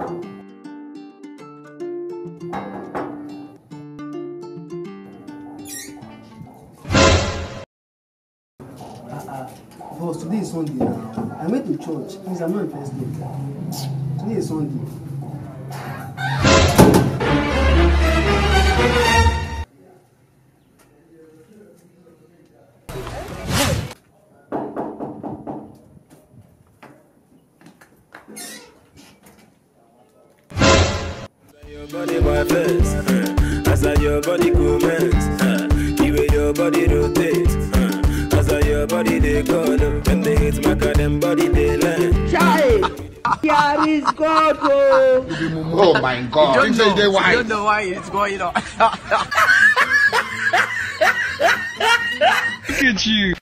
Boss, today is Sunday. I went to church. Please, I'm not interested. Today is Sunday. Your body my face, uh, as I your body comments, uh, the way your body rotates, uh, as I your body they call, uh, when they hit my car, them body they land. Chai! Here is God, oh! Oh my God! You Think say don't they know, you white. don't know why it's going on. Look at you.